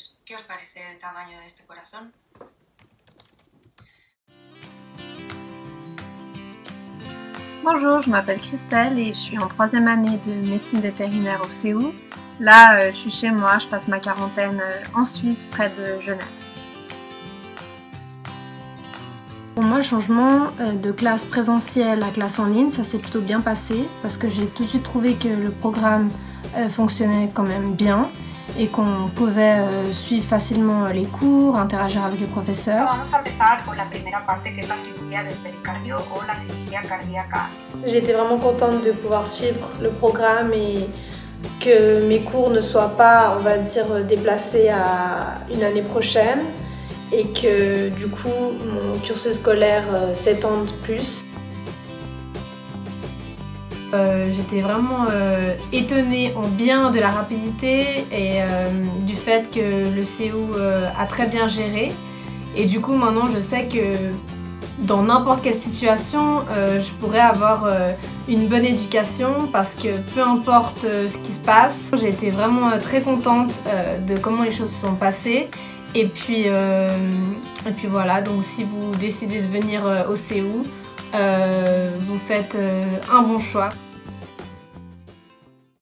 ustedes. ¿Qué os parece el tamaño de este corazón? Bonjour, je m'appelle Christelle et je suis en troisième année de médecine vétérinaire au CEU. Là, euh, je suis chez moi, je passe ma quarantaine euh, en Suisse, près de Genève. Pour moi, le changement euh, de classe présentielle à classe en ligne, ça s'est plutôt bien passé parce que j'ai tout de suite trouvé que le programme fonctionnait quand même bien et qu'on pouvait suivre facilement les cours, interagir avec les professeurs. J'étais vraiment contente de pouvoir suivre le programme et que mes cours ne soient pas, on va dire, déplacés à une année prochaine et que du coup mon cursus scolaire euh, s'étende plus. Euh, j'étais vraiment euh, étonnée en bien de la rapidité et du fait que le CO a très bien géré. Et du coup maintenant je sais que dans n'importe quelle situation, euh, je pourrais avoir euh, une bonne éducation parce que peu importe euh, ce qui se passe, j'ai été vraiment très contente de comment les choses se sont passées. Et puis, et puis voilà, donc si vous décidez de venir au CEU, vous faites un bon choix.